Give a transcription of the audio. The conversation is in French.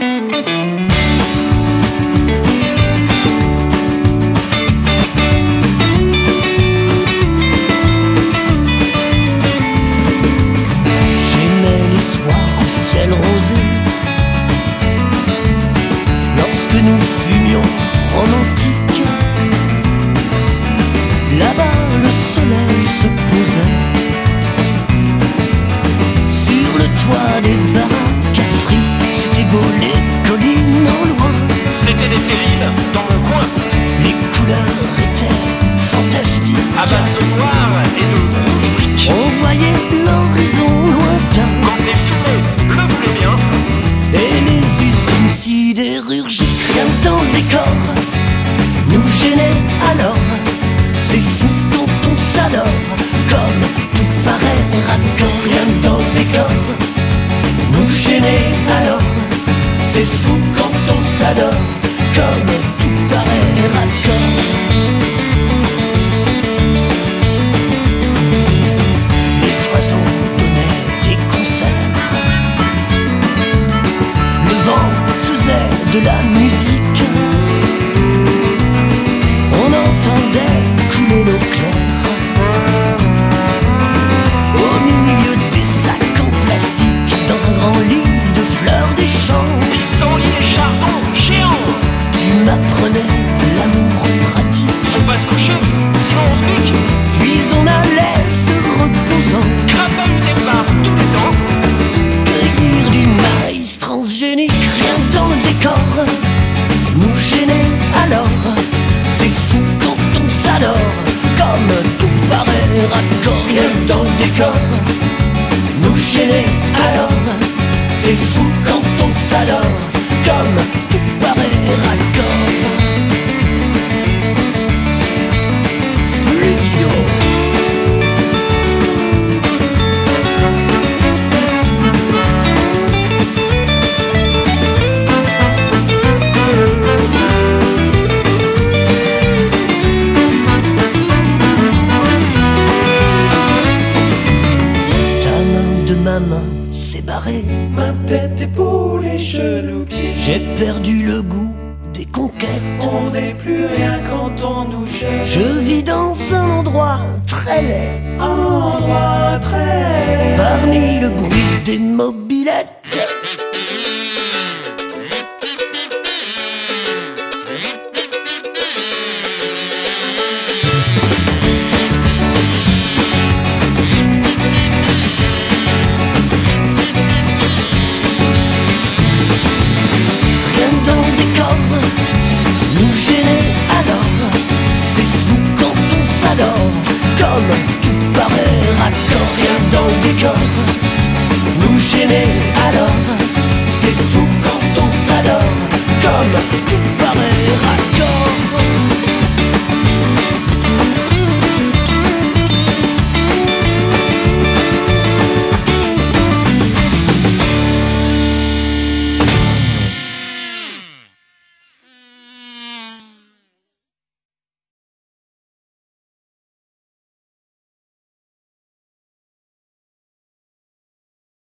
J'aimais les soirs au ciel rosé lorsque nous fumions romantiques Là-bas le soleil se posait sur le toit des pieds. alors, c'est fou quand on s'adore, comme tout paraît raccord, rien dans le décor, nous gêner alors, c'est fou quand on s'adore, comme tout paraît raccord. mêlé alors C'est fou quand on s'adore Comme tout paraît raccord. s'est barré. Ma tête, épaules et genoux, pieds. J'ai perdu le goût des conquêtes. On n'est plus rien quand on nous jette. Je vis dans un endroit très laid. Un endroit très. Parmi le bruit. décor nous gêner.